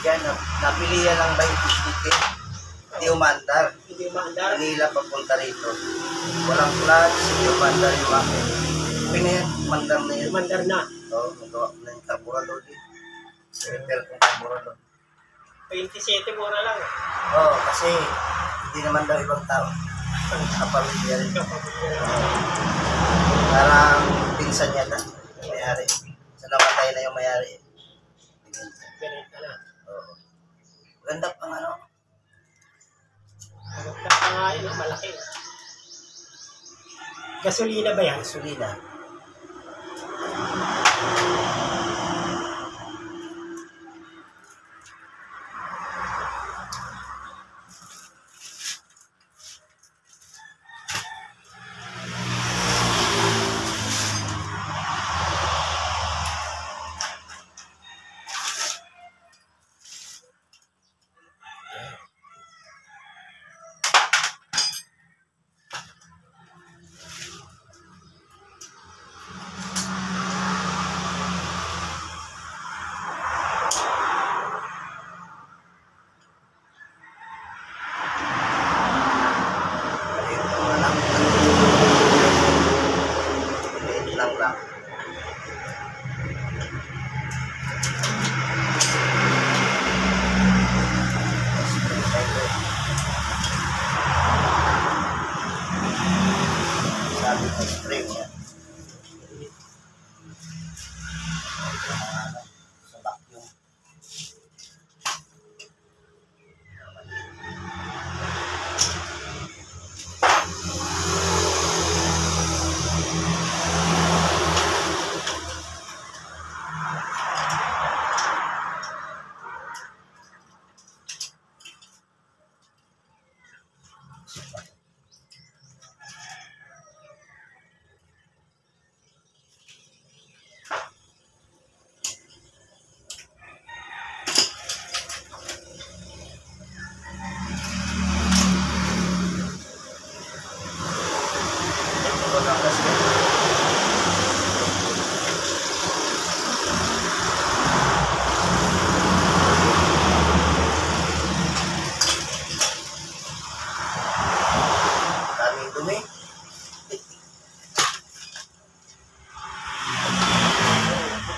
yan, napili yan ng 20 Hindi umandar. Hindi maandar. Manila papunta rito. Walang clutch, hindi umandar yung akin. Yan, umandar na yan. Umandar na. Oo, nagawa ko na yung carburetor din. Repair kong carburetor. 27 mura lang. Oo, kasi hindi naman daw ibang tao. Kapamilya rin. Parang pinsan niya na, may-ari. So namatay na yung may-ari. Ganito na. Oo. Ganda pang ano. Maganda pa nga yun, malaki. Gasolina ba yan? Gasolina.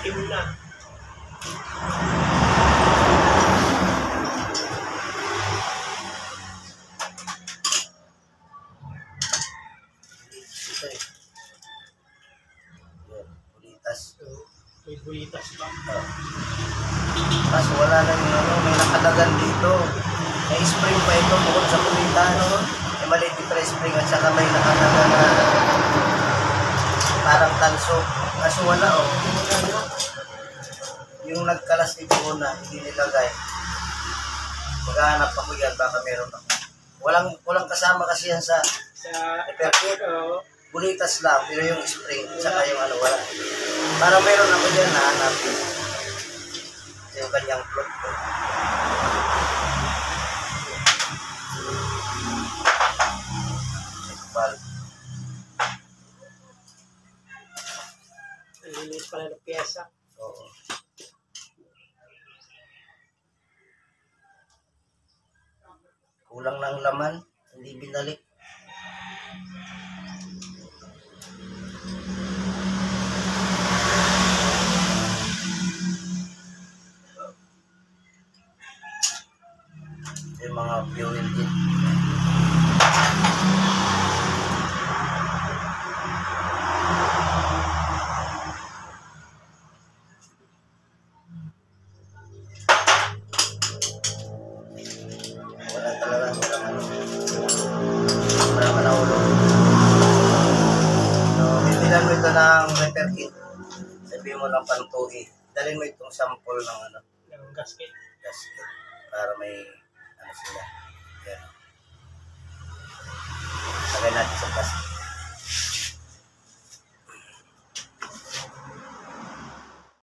Itim na. Eh. Yan, Pulitas. So, may bulitas pa. Oh. Kaso wala na yung ano, may nakalagan dito. May spring pa ito bukod sa kulita, no? May maliit dito na spring at saka may nakalagan na parang tanso. Kaso wala, oh. Yung nagkalas dito una, hindi nilagay. Maghahanap ako yan, baka meron ako. Walang, walang kasama kasi yan sa Sa repair kit. Oo. Bulitas lang, pero yung spring, saka yung ano, wala. Para meron ako dyan na hanapin. Yung kanyang plot ko. Linis pala ng pyesa. Oo. Kulang ng laman, hindi binalik. Yung mga fuel din. Ng repair kit. Sabihin mo lang pantuhi. Dalhin mo itong sample ng ano, Ng gasket. gasket. Para may,